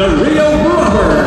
the real brother.